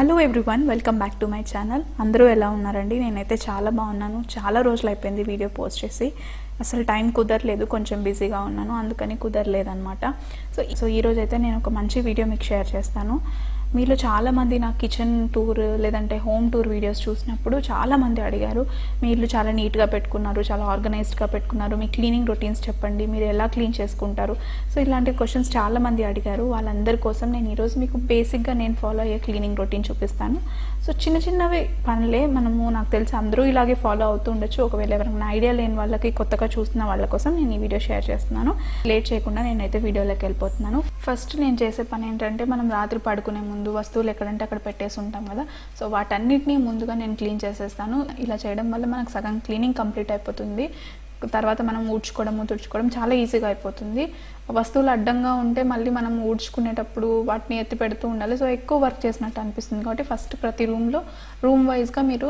Hello everyone welcome back to my channel. అందరూ ఎలా ఉన్నారండి? నేనైతే చాలా బాగున్నాను. చాలా రోజులు అయిపోయింది వీడియో పోస్ట్ చేసి. అసలు టైం కుదరలేదు కొంచెం బిజీగా ఉన్నాను. అందుకని కుదరలేదనమాట సో సో ఈరోజైతే నేను ఒక మంచి వీడియో మీకు షేర్ చేస్తాను. మీలో చాలామంది నా కిచెన్ టూర్ లేదంటే హోమ్ టూర్ వీడియోస్ చూసినప్పుడు చాలామంది అడిగారు మీ ఇల్లు చాలా నీట్గా పెట్టుకున్నారు చాలా ఆర్గనైజ్డ్గా పెట్టుకున్నారు మీ క్లీనింగ్ రొటీన్స్ చెప్పండి మీరు ఎలా క్లీన్ చేసుకుంటారు? సో ఇలాంటి క్వశ్చన్స్ చాలామంది అడిగారు. వాళ్ళందరి కోసం నేను ఈరోజు మీకు బేసిక్గా నేను ఫాలో అయ్యే క్లీనింగ్ రొటీన్ చూపిస్తాను. సో చిన్న చిన్నవి పనులే మనము నాకు తెలిసి అందరూ ఇలాగే ఫాలో అవుతూ ఉండొచ్చు. ఒకవేళ ఎవరైనా ఐడియా లేని వాళ్ళకి కొత్తగా చూస్తున్న వాళ్ళ కోసం నేను ఈ వీడియో షేర్ చేస్తున్నాను. లేట్ చేయకుండా నేనైతే వీడియోలోకి వెళ్ళిపోతున్నాను. ఫస్ట్ నేను చేసే పని ఏంటంటే మనం రాత్రి పడుకునే ముందు వస్తువులు ఎక్కడంటే అక్కడ పెట్టేసి ఉంటాం కదా. సో వాటన్నిటిని ముందుగా నేను క్లీన్ చేసేస్తాను. ఇలా చేయడం వల్ల మనకు సగం క్లీనింగ్ కంప్లీట్ అయిపోతుంది. తర్వాత మనం ఊడ్చుకోవడము తుడుచుకోవడం చాలా ఈజీగా అయిపోతుంది. వస్తువులు అడ్డంగా ఉంటే మళ్ళీ మనం ఊడ్చుకునేటప్పుడు వాటిని ఎత్తి పెడుతూ ఉండాలి. సో ఎక్కువ వర్క్ చేసినట్టు అనిపిస్తుంది. కాబట్టి ఫస్ట్ ప్రతి రూమ్లో రూమ్ వైజ్గా మీరు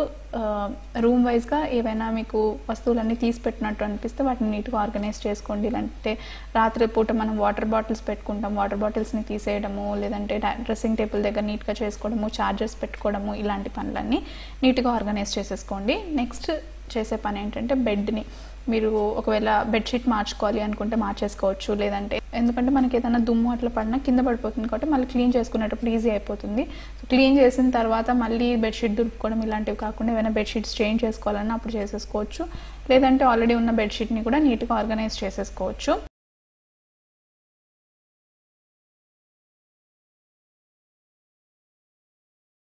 రూమ్ వైజ్గా ఏవైనా మీకు వస్తువులన్నీ తీసి పెట్టినట్టు అనిపిస్తే వాటిని నీట్గా ఆర్గనైజ్ చేసుకోండి. లేదంటే రాత్రి పూట మనం వాటర్ బాటిల్స్ పెట్టుకుంటాం. వాటర్ బాటిల్స్ని తీసేయడము లేదంటే డ్రెస్సింగ్ టేబుల్ దగ్గర నీట్గా చేసుకోవడము చార్జర్స్ పెట్టుకోవడము ఇలాంటి పనులన్నీ నీట్గా ఆర్గనైజ్ చేసేసుకోండి. నెక్స్ట్ చేసే పని ఏంటంటే బెడ్ని. మీరు ఒకవేళ బెడ్షీట్ మార్చుకోవాలి అనుకుంటే మార్చేసుకోవచ్చు లేదంటే ఎందుకంటే మనకి ఏదైనా దుమ్ము అట్లా పడినా కింద పడిపోతుంది కాబట్టి మళ్ళీ క్లీన్ చేసుకునేటప్పుడు ఈజీ అయిపోతుంది. సో క్లీన్ చేసిన తర్వాత మళ్ళీ బెడ్షీట్ దులుపుకోవడం ఇలాంటివి కాకుండా ఏమైనా బెడ్షీట్స్ చేంజ్ చేసుకోవాలన్నా అప్పుడు చేసేసుకోవచ్చు. లేదంటే ఆల్రెడీ ఉన్న బెడ్షీట్ని కూడా నీట్గా ఆర్గనైజ్ చేసేసుకోవచ్చు.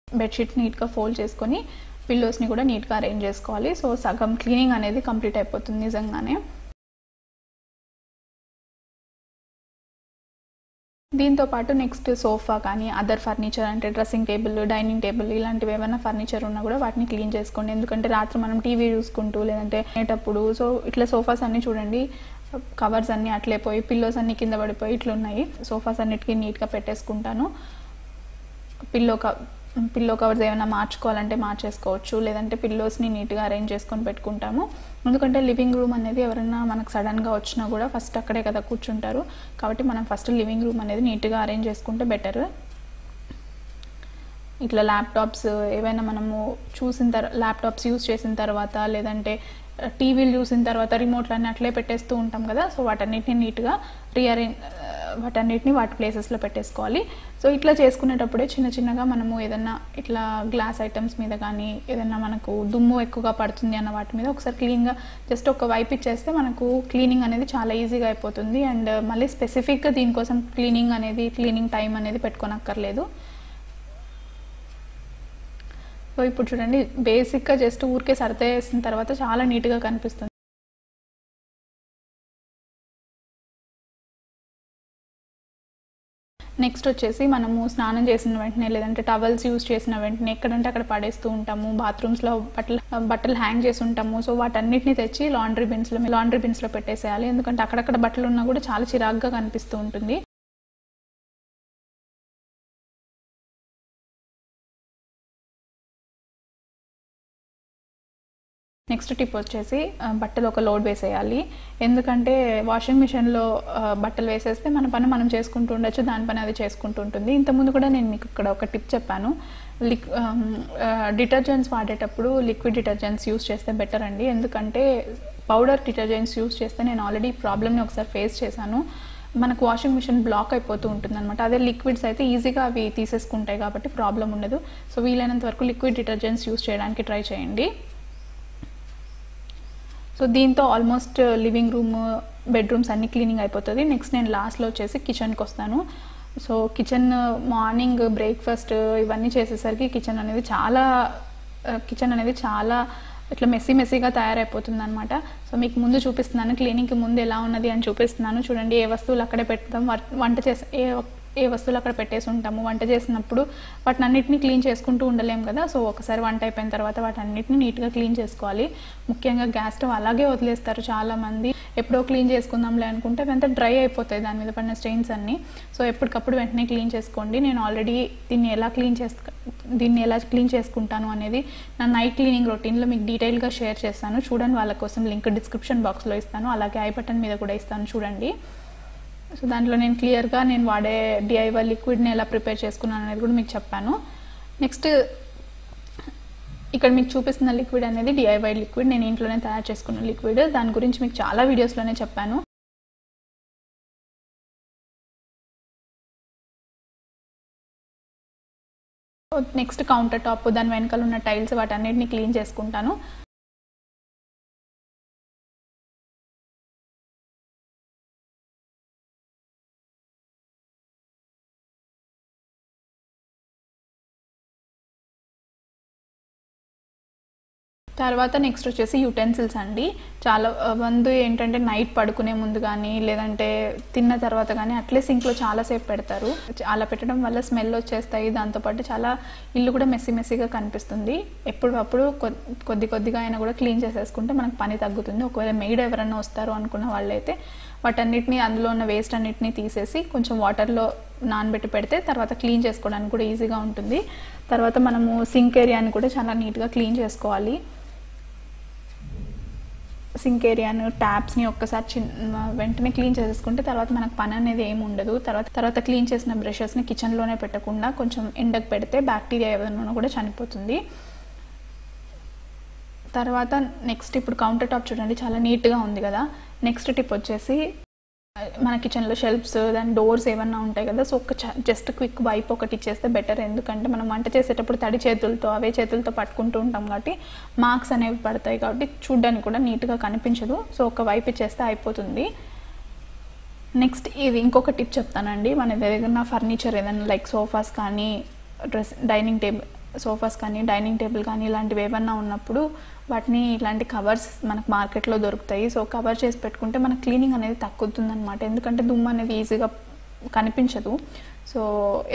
బెడ్షీట్ నీట్గా ఫోల్డ్ చేసుకొని పిల్లోస్ని కూడా నీట్గా అరేంజ్ చేసుకోవాలి. సో సగం క్లీనింగ్ అనేది కంప్లీట్ అయిపోతుంది నిజంగానే. దీంతో పాటు నెక్స్ట్ సోఫా కానీ అదర్ ఫర్నిచర్ అంటే డ్రెస్సింగ్ టేబుల్ డైనింగ్ టేబుల్ ఇలాంటివి ఏమైనా ఫర్నిచర్ ఉన్నా కూడా వాటిని క్లీన్ చేసుకోండి. ఎందుకంటే రాత్రి మనం టీవీ చూసుకుంటూ లేదంటే అనేటప్పుడు సో ఇట్లా సోఫాస్ అన్నీ చూడండి. కవర్స్ అన్నీ అట్లే పోయి పిల్లోస్ అన్నీ కింద పడిపోయి ఇట్లున్నాయి. సోఫాస్ అన్నిటికీ నీట్గా పెట్టేసుకుంటాను. పిల్లో పిల్లో కవర్స్ ఏమైనా మార్చుకోవాలంటే మార్చేసుకోవచ్చు. లేదంటే పిల్లోస్ని నీట్గా అరేంజ్ చేసుకొని పెట్టుకుంటాము. ఎందుకంటే లివింగ్ రూమ్ అనేది ఎవరైనా మనకు సడన్గా వచ్చినా కూడా ఫస్ట్ అక్కడే కదా కూర్చుంటారు. కాబట్టి మనం ఫస్ట్ లివింగ్ రూమ్ అనేది నీట్గా అరేంజ్ చేసుకుంటే బెటర్. ఇట్లా ల్యాప్టాప్స్ ఏవైనా మనము చూసిన తర్వాత ల్యాప్టాప్స్ యూస్ చేసిన తర్వాత లేదంటే టీవీలు చూసిన తర్వాత రిమోట్లన్నీ అట్లే పెట్టేస్తూ ఉంటాం కదా. సో వాటన్నిటిని నీట్గా రీఅరేంజ్ వాటన్నిటిని వాటి ప్లేసెస్లో పెట్టేసుకోవాలి. సో ఇట్లా చేసుకునేటప్పుడే చిన్న చిన్నగా మనము ఏదన్నా ఇట్లా గ్లాస్ ఐటమ్స్ మీద కానీ ఏదన్నా మనకు దుమ్ము ఎక్కువగా పడుతుంది అన్న వాటి మీద ఒకసారి క్లీన్గా జస్ట్ ఒక వైప్ ఇచ్చేస్తే మనకు క్లీనింగ్ అనేది చాలా ఈజీగా అయిపోతుంది. అండ్ మళ్ళీ స్పెసిఫిక్గా దీనికోసం క్లీనింగ్ అనేది క్లీనింగ్ టైం అనేది పెట్టుకోనక్కర్లేదు. సో ఇప్పుడు చూడండి బేసిక్గా జస్ట్ ఊరికే సరత వేసిన తర్వాత చాలా నీట్గా కనిపిస్తుంది. నెక్స్ట్ వచ్చేసి మనము స్నానం చేసిన వెంటనే లేదంటే టవల్స్ యూస్ చేసిన వెంటనే ఎక్కడంటే అక్కడ పడేస్తూ ఉంటాము. బాత్రూమ్స్లో బట్టలు బట్టలు హ్యాంగ్ చేసి ఉంటాము. సో వాటన్నిటిని తెచ్చి లాండ్రీ బిన్స్లో లాండ్రీ బిన్స్లో పెట్టేసేయాలి. ఎందుకంటే అక్కడక్కడ బట్టలు ఉన్నా కూడా చాలా చిరాగ్గా కనిపిస్తూ ఉంటుంది. నెక్స్ట్ టిప్ వచ్చేసి బట్టలు ఒక లోడ్ వేసేయాలి. ఎందుకంటే వాషింగ్ మిషన్లో బట్టలు వేసేస్తే మన పని మనం చేసుకుంటూ ఉండొచ్చు దాని పని అది చేసుకుంటూ ఉంటుంది. ఇంతకుముందు కూడా నేను మీకు ఇక్కడ ఒక టిప్ చెప్పాను. లిక్ డిటర్జెంట్స్ వాడేటప్పుడు లిక్విడ్ డిటర్జెంట్స్ యూస్ చేస్తే బెటర్ అండి. ఎందుకంటే పౌడర్ డిటర్జెంట్స్ యూస్ చేస్తే నేను ఆల్రెడీ ప్రాబ్లమ్ని ఒకసారి ఫేస్ చేశాను. మనకు వాషింగ్ మిషన్ బ్లాక్ అయిపోతూ ఉంటుంది అనమాట అదే లిక్విడ్స్ అయితే ఈజీగా అవి తీసేసుకుంటాయి కాబట్టి ప్రాబ్లం ఉండదు. సో వీలైనంత వరకు లిక్విడ్ డిటర్జెంట్స్ యూస్ చేయడానికి ట్రై చేయండి. సో దీంతో almost uh, living room uh, bedrooms అన్ని క్లీనింగ్ అయిపోతుంది. నెక్స్ట్ నేను లాస్ట్లో వచ్చేసి కిచెన్కి వస్తాను. So kitchen uh, morning breakfast ఇవన్నీ చేసేసరికి కిచెన్ అనేది చాలా కిచెన్ అనేది చాలా ఇట్లా మెస్సీ మెస్సీగా తయారైపోతుంది అనమాట సో మీకు ముందు చూపిస్తున్నాను క్లీనింగ్కి ముందు ఎలా ఉన్నది అని చూపిస్తున్నాను. చూడండి ఏ వస్తువులు అక్కడే పెడతాం వంట చేసే ఏ ఏ వస్తువులు అక్కడ పెట్టేసి ఉంటాము వంట చేసినప్పుడు వాటిని అన్నిటిని క్లీన్ చేసుకుంటూ ఉండలేము కదా. సో ఒకసారి వంట అయిపోయిన తర్వాత వాటి అన్నిటిని నీట్గా క్లీన్ చేసుకోవాలి. ముఖ్యంగా గ్యాస్ స్టవ్ అలాగే వదిలేస్తారు చాలామంది. ఎప్పుడో క్లీన్ చేసుకుందాంలే అనుకుంటే అదంతా డ్రై అయిపోతాయి దాని మీద పడిన స్టెయిన్స్ అన్నీ. సో ఎప్పటికప్పుడు వెంటనే క్లీన్ చేసుకోండి. నేను ఆల్రెడీ దీన్ని ఎలా క్లీన్ చేసు దీన్ని ఎలా క్లీన్ చేసుకుంటాను అనేది నా నైట్ క్లీనింగ్ రొటీన్లో మీకు డీటెయిల్గా షేర్ చేస్తాను. చూడండి వాళ్ళ కోసం లింక్ డిస్క్రిప్షన్ బాక్స్లో ఇస్తాను. అలాగే ఐ బటన్ మీద కూడా ఇస్తాను చూడండి. సో దాంట్లో నేను క్లియర్గా నేను వాడే డిఐవై లిక్విడ్ని ఎలా ప్రిపేర్ చేసుకున్నాను అనేది కూడా మీకు చెప్పాను. నెక్స్ట్ ఇక్కడ మీకు చూపిస్తున్న లిక్విడ్ అనేది డిఐవై లిక్విడ్. నేను ఇంట్లోనే తయారు చేసుకున్న లిక్విడ్. దాని గురించి మీకు చాలా వీడియోస్లోనే చెప్పాను. నెక్స్ట్ కౌంటర్ టాప్ దాని వెనకాల ఉన్న టైల్స్ వాటన్నిటిని క్లీన్ చేసుకుంటాను. తర్వాత నెక్స్ట్ వచ్చేసి యుటెన్సిల్స్ అండి. చాలా మంది ఏంటంటే నైట్ పడుకునే ముందు కానీ లేదంటే తిన్న తర్వాత కానీ అట్లే సింక్లో చాలాసేపు పెడతారు. అలా పెట్టడం వల్ల స్మెల్ వచ్చేస్తాయి. దాంతోపాటు చాలా ఇల్లు కూడా మెస్సి మెస్సీగా కనిపిస్తుంది. ఎప్పుడప్పుడు కొద్ది కొద్దిగా అయినా కూడా క్లీన్ చేసేసుకుంటే మనకు పని తగ్గుతుంది. ఒకవేళ మెయిడ్ ఎవరైనా వస్తారు అనుకున్న వాళ్ళైతే వాటన్నిటిని అందులో ఉన్న వేస్ట్ అన్నిటిని తీసేసి కొంచెం వాటర్లో నానబెట్టి పెడితే తర్వాత క్లీన్ చేసుకోవడానికి కూడా ఈజీగా ఉంటుంది. తర్వాత మనము సింక్ ఏరియాని కూడా చాలా నీట్గా క్లీన్ చేసుకోవాలి. సింక్ ఏరియాను ట్యాప్స్ని ఒక్కసారి చిన్న వెంటనే క్లీన్ చేసేసుకుంటే తర్వాత మనకు పని అనేది ఏమి ఉండదు. తర్వాత తర్వాత క్లీన్ చేసిన బ్రషెస్ని కిచెన్లోనే పెట్టకుండా కొంచెం ఎండకు పెడితే బ్యాక్టీరియా ఏదైనా కూడా చనిపోతుంది. తర్వాత నెక్స్ట్ ఇప్పుడు కౌంటర్ టాప్ చూడండి చాలా నీట్గా ఉంది కదా. నెక్స్ట్ టిప్ వచ్చేసి మన కిచెన్లో షెల్ఫ్స్ దాని డోర్స్ ఏమన్నా ఉంటాయి కదా సో ఒక జస్ట్ క్విక్ వైప్ ఒకటి ఇచ్చేస్తే బెటర్ ఎందుకంటే మనం వంట చేసేటప్పుడు తడి చేతులతో అవే చేతులతో పట్టుకుంటూ ఉంటాం కాబట్టి మార్క్స్ అనేవి పడతాయి కాబట్టి చూడ్డానికి కూడా నీట్గా కనిపించదు. సో ఒక వైప్ ఇచ్చేస్తే అయిపోతుంది. నెక్స్ట్ ఇది ఇంకొక టిప్ చెప్తానండి. మన దగ్గర ఫర్నిచర్ ఏదైనా లైక్ సోఫాస్ కానీ డ్రెస్ డైనింగ్ టేబుల్ సోఫాస్ కానీ డైనింగ్ టేబుల్ కానీ ఇలాంటివి ఏమన్నా ఉన్నప్పుడు వాటిని ఇలాంటి కవర్స్ మనకు మార్కెట్లో దొరుకుతాయి. సో కవర్ చేసి పెట్టుకుంటే మన క్లీనింగ్ అనేది తగ్గుతుంది అనమాట ఎందుకంటే దుమ్ము అనేది ఈజీగా కనిపించదు. సో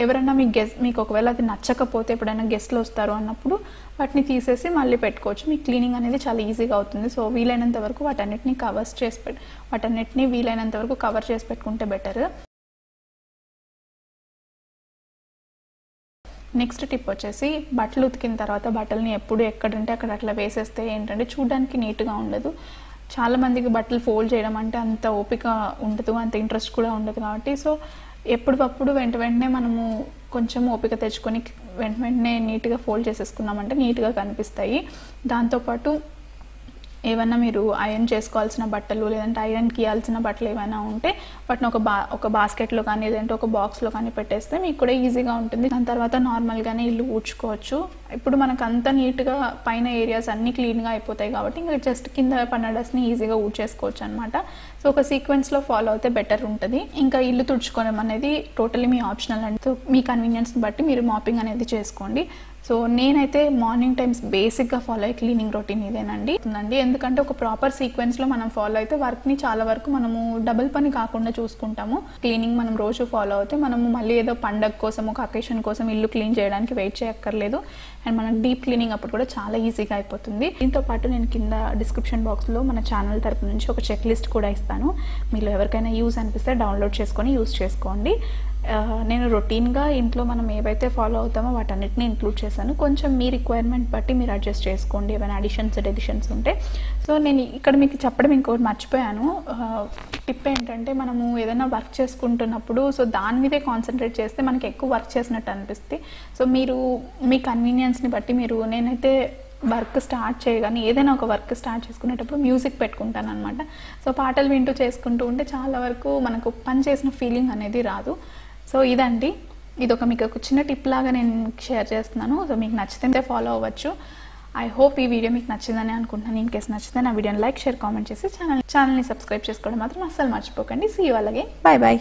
ఎవరైనా మీకు గెస్ట్ మీకు ఒకవేళ అది నచ్చకపోతే ఎప్పుడైనా గెస్ట్లు వస్తారు అన్నప్పుడు వాటిని తీసేసి మళ్ళీ పెట్టుకోవచ్చు. మీ క్లీనింగ్ అనేది చాలా ఈజీగా అవుతుంది. సో వీలైనంత వరకు వాటన్నిటిని కవర్స్ చేసి పెట్ వాటన్నిటిని వీలైనంత వరకు కవర్ చేసి పెట్టుకుంటే బెటర్. నెక్స్ట్ టిప్ వచ్చేసి బట్టలు ఉతికిన తర్వాత బట్టల్ని ఎప్పుడు ఎక్కడంటే అక్కడ అట్లా వేసేస్తే ఏంటంటే చూడడానికి నీట్గా ఉండదు. చాలా మందికి బట్టలు ఫోల్డ్ చేయడం అంటే అంత ఓపిక ఉండదు అంత ఇంట్రెస్ట్ కూడా ఉండదు కాబట్టి సో ఎప్పటికప్పుడు వెంట వెంటనే మనము కొంచెం ఓపిక తెచ్చుకొని వెంట వెంటనే నీట్గా ఫోల్డ్ చేసేసుకున్నామంటే నీట్గా కనిపిస్తాయి. దాంతోపాటు ఏమైనా మీరు ఐరన్ చేసుకోవాల్సిన బట్టలు లేదంటే ఐరన్ కియాల్సిన బట్టలు ఏమైనా ఉంటే వాటిని ఒక బా ఒక బాస్కెట్లో కానీ లేదంటే ఒక బాక్స్లో కానీ పెట్టేస్తే మీకు కూడా ఈజీగా ఉంటుంది. దాని తర్వాత నార్మల్గానే ఇల్లు ఊడ్చుకోవచ్చు. ఇప్పుడు మనకు అంత నీట్గా పైన ఏరియాస్ అన్నీ క్లీన్గా అయిపోతాయి కాబట్టి ఇంకా జస్ట్ కింద పన్న డస్ట్ని ఈజీగా ఊడ్చేసుకోవచ్చు అనమాట సో ఒక సీక్వెన్స్లో ఫాలో అయితే బెటర్ ఉంటుంది. ఇంకా ఇల్లు తుడుచుకోవడం అనేది టోటలీ మీ ఆప్షనల్ అండి. సో మీ కన్వీనియన్స్ని బట్టి మీరు మాపింగ్ అనేది చేసుకోండి. సో నేనైతే మార్నింగ్ టైమ్స్ బేసిక్గా ఫాలో అయ్యే క్లీనింగ్ రొటీన్ ఇదేనండి. అండి ఎందుకంటే ఒక ప్రాపర్ సీక్వెన్స్లో మనం ఫాలో అయితే వర్క్ని చాలా వరకు మనము డబుల్ పని కాకుండా చూసుకుంటాము. క్లీనింగ్ మనం రోజు ఫాలో అయితే మనము మళ్ళీ ఏదో పండగ కోసం ఒక అకేషన్ కోసం ఇల్లు క్లీన్ చేయడానికి వెయిట్ చేయక్కర్లేదు. అండ్ మనకు డీప్ క్లీనింగ్ అప్పుడు కూడా చాలా ఈజీగా అయిపోతుంది. దీంతో పాటు నేను కింద డిస్క్రిప్షన్ బాక్స్లో మన ఛానల్ తరపు నుంచి ఒక చెక్ లిస్ట్ కూడా ఇస్తాను. మీలో ఎవరికైనా యూజ్ అనిపిస్తే డౌన్లోడ్ చేసుకొని యూజ్ చేసుకోండి. నేను రొటీన్గా ఇంట్లో మనం ఏవైతే ఫాలో అవుతామో వాటన్నిటిని ఇంక్లూడ్ చేశాను. కొంచెం మీ రిక్వైర్మెంట్ బట్టి మీరు అడ్జస్ట్ చేసుకోండి. ఏమైనా అడిషన్స్ డెడిషన్స్ ఉంటే. సో నేను ఇక్కడ మీకు చెప్పడం ఇంకోటి మర్చిపోయాను. టిప్ ఏంటంటే మనము ఏదైనా వర్క్ చేసుకుంటున్నప్పుడు సో దాని మీదే కాన్సన్ట్రేట్ చేస్తే మనకి ఎక్కువ వర్క్ చేసినట్టు అనిపిస్తుంది సో మీరు మీ కన్వీనియన్స్ని బట్టి మీరు నేనైతే వర్క్ స్టార్ట్ చేయగానే ఏదైనా ఒక వర్క్ స్టార్ట్ చేసుకునేటప్పుడు మ్యూజిక్ పెట్టుకుంటాను అనమాట సో పాటలు వింటూ చేసుకుంటూ ఉంటే చాలా వరకు మనకు పని చేసిన ఫీలింగ్ అనేది రాదు. సో ఇదండి. ఇది ఒక మీకు ఒక చిన్న టిప్ లాగా నేను షేర్ చేస్తున్నాను. సో మీకు నచ్చితే ఫాలో అవ్వచ్చు. ఐ హోప్ ఈ వీడియో మీకు నచ్చిందని అనుకుంటున్నాను. ఇన్ కేసు నచ్చితే నా వీడియోని లైక్ షేర్ కామెంట్ చేసి ఛానల్ ఛానల్ని సబ్స్క్రైబ్ చేసుకోవడం మాత్రం అస్సలు మర్చిపోకండి. సీ యూ అలాగే బాయ్ బాయ్